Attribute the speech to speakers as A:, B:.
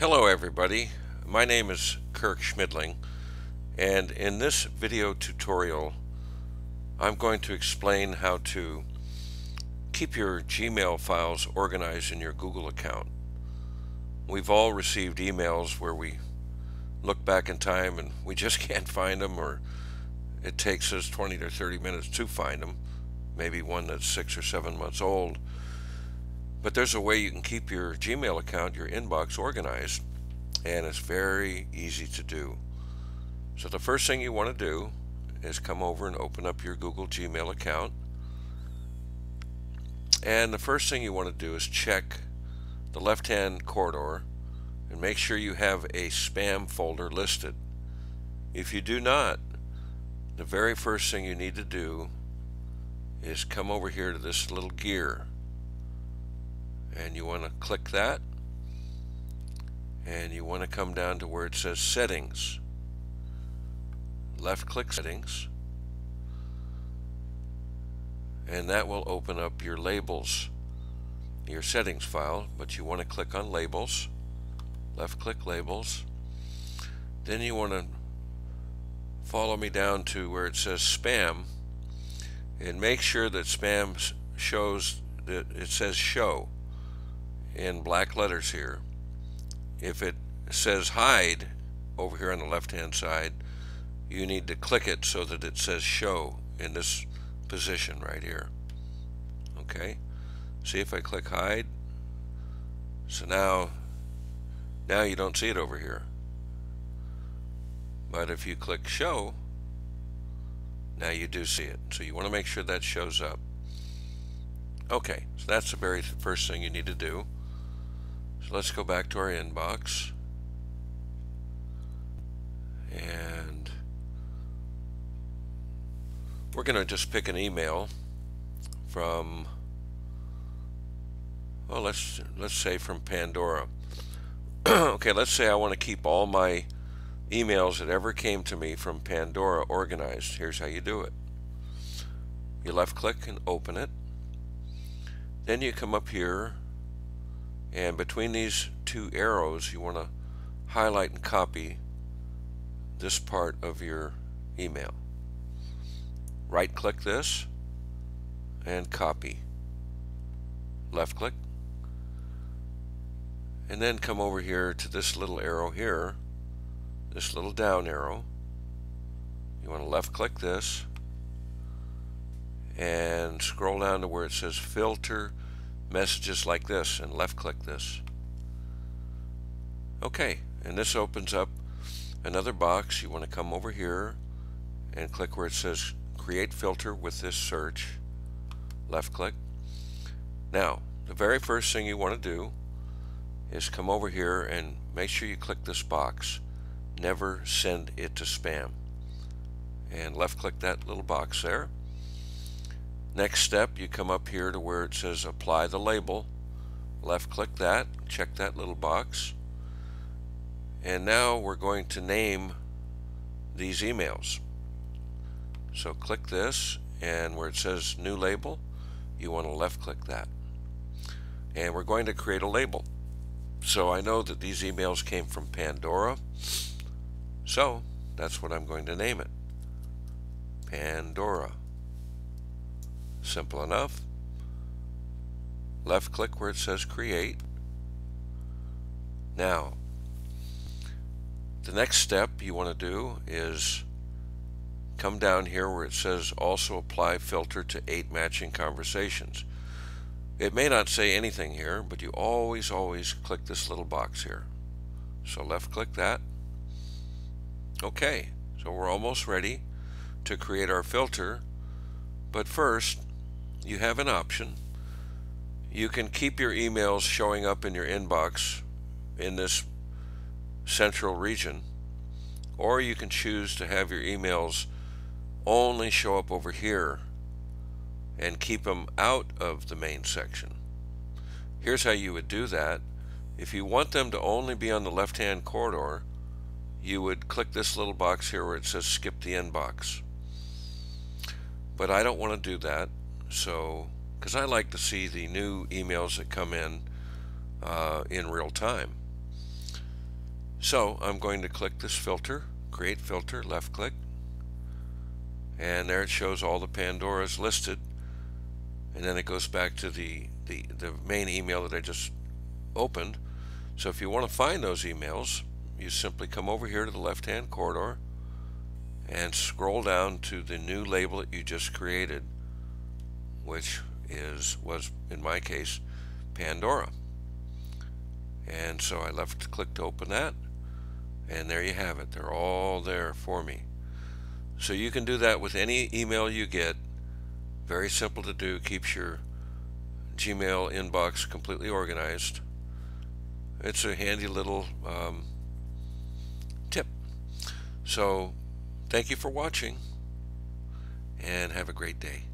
A: Hello everybody, my name is Kirk Schmidling and in this video tutorial I'm going to explain how to keep your Gmail files organized in your Google account. We've all received emails where we look back in time and we just can't find them or it takes us 20 to 30 minutes to find them, maybe one that's six or seven months old but there's a way you can keep your Gmail account, your inbox organized, and it's very easy to do. So the first thing you want to do is come over and open up your Google Gmail account. And the first thing you want to do is check the left-hand corridor and make sure you have a spam folder listed. If you do not, the very first thing you need to do is come over here to this little gear and you want to click that. And you want to come down to where it says settings. Left click settings. And that will open up your labels your settings file but you want to click on labels. Left click labels. Then you want to follow me down to where it says spam. And make sure that spam shows that it says show in black letters here. If it says hide over here on the left hand side, you need to click it so that it says show in this position right here. Okay, see if I click hide. So now, now you don't see it over here. But if you click show, now you do see it. So you want to make sure that shows up. Okay, so that's the very first thing you need to do. Let's go back to our inbox. And we're going to just pick an email from well let's let's say from Pandora. Okay let's say I want to keep all my emails that ever came to me from Pandora organized. Here's how you do it. You left click and open it. Then you come up here and between these two arrows you want to highlight and copy this part of your email. Right click this and copy. Left click and then come over here to this little arrow here this little down arrow. You want to left click this and scroll down to where it says filter messages like this and left click this. Okay, and this opens up another box. You want to come over here and click where it says create filter with this search. Left click. Now, the very first thing you want to do is come over here and make sure you click this box. Never send it to spam. And left click that little box there. Next step, you come up here to where it says apply the label. Left click that, check that little box. And now we're going to name these emails. So click this and where it says new label, you want to left click that. And we're going to create a label. So I know that these emails came from Pandora. So that's what I'm going to name it. Pandora. Simple enough. Left click where it says create. Now, the next step you want to do is come down here where it says also apply filter to eight matching conversations. It may not say anything here, but you always, always click this little box here. So left click that. Okay, so we're almost ready to create our filter. But first, you have an option. You can keep your emails showing up in your inbox in this central region, or you can choose to have your emails only show up over here and keep them out of the main section. Here's how you would do that. If you want them to only be on the left-hand corridor, you would click this little box here where it says skip the inbox. But I don't want to do that. So, because I like to see the new emails that come in uh, in real time. So I'm going to click this filter, create filter, left click, and there it shows all the Pandoras listed and then it goes back to the, the, the main email that I just opened. So if you want to find those emails, you simply come over here to the left hand corridor and scroll down to the new label that you just created, which is was in my case Pandora. And so I left click to open that and there you have it. They're all there for me. So you can do that with any email you get. Very simple to do. Keeps your Gmail inbox completely organized. It's a handy little um, tip. So thank you for watching and have a great day.